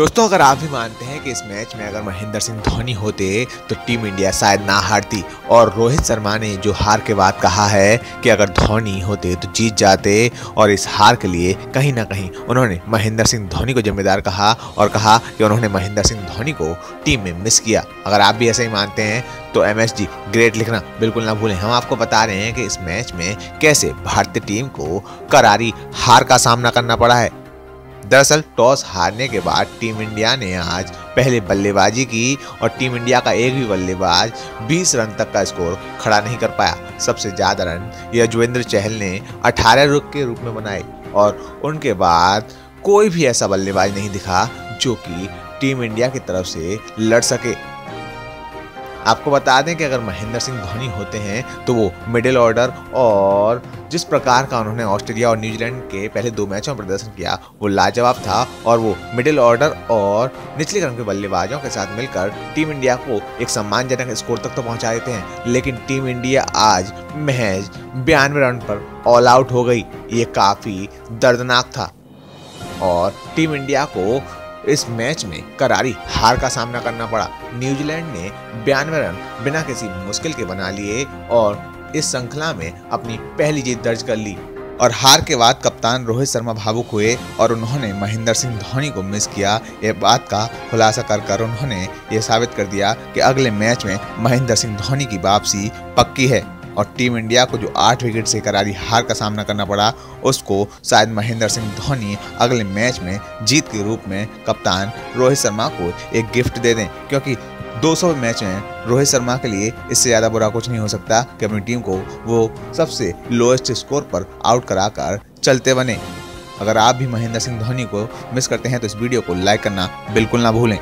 दोस्तों, अगर आप भी मानते हैं कि इस मैच में अगर महेंद्र सिंह धोनी होते तो टीम इंडिया शायद ना हारती। और रोहित शर्मा ने जो हार के बाद कहा है कि अगर धोनी होते तो जीत जाते। और इस हार के लिए कहीं ना कहीं उन्होंने महेंद्र सिंह धोनी को जिम्मेदार कहा और कहा कि उन्होंने महेंद्र सिंह धोनी को टीम में मिस किया। अगर आप भी ऐसे ही मानते हैं तो एम एस ग्रेट लिखना बिल्कुल ना भूलें। हम आपको बता रहे हैं कि इस मैच में कैसे भारतीय टीम को करारी हार का सामना करना पड़ा है। दरअसल टॉस हारने के बाद टीम इंडिया ने आज पहले बल्लेबाजी की और टीम इंडिया का एक भी बल्लेबाज 20 रन तक का स्कोर खड़ा नहीं कर पाया। सबसे ज़्यादा रन यजवेंद्र चहल ने 18 रुक के रूप में बनाए और उनके बाद कोई भी ऐसा बल्लेबाज नहीं दिखा जो कि टीम इंडिया की तरफ़ से लड़ सके। आपको बता दें कि अगर महेंद्र सिंह धोनी होते हैं तो वो मिडिल ऑर्डर और जिस प्रकार का उन्होंने ऑस्ट्रेलिया और न्यूजीलैंड के पहले दो मैचों में प्रदर्शन किया, वो लाजवाब था और वो मिडिल ऑर्डर और निचले क्रम के बल्लेबाजों के साथ मिलकर टीम इंडिया को एक सम्मानजनक स्कोर तक तो पहुँचा देते हैं। लेकिन टीम इंडिया आज महज बयानवे रन पर ऑल आउट हो गई। ये काफ़ी दर्दनाक था। और टीम इंडिया को इस मैच में करारी हार का सामना करना पड़ा। न्यूजीलैंड ने बयानवे रन बिना किसी मुश्किल के बना लिए और इस श्रृंखला में अपनी पहली जीत दर्ज कर ली। और हार के बाद कप्तान रोहित शर्मा भावुक हुए और उन्होंने महेंद्र सिंह धोनी को मिस किया। ये बात का खुलासा कर कर उन्होंने ये साबित कर दिया कि अगले मैच में महेंद्र सिंह धोनी की वापसी पक्की है। और टीम इंडिया को जो आठ विकेट से करारी हार का सामना करना पड़ा, उसको शायद महेंद्र सिंह धोनी अगले मैच में जीत के रूप में कप्तान रोहित शर्मा को एक गिफ्ट दे दें, क्योंकि 200 मैच में रोहित शर्मा के लिए इससे ज़्यादा बुरा कुछ नहीं हो सकता कि अपनी टीम को वो सबसे लोएस्ट स्कोर पर आउट कराकर चलते बने। अगर आप भी महेंद्र सिंह धोनी को मिस करते हैं तो इस वीडियो को लाइक करना बिल्कुल ना भूलें।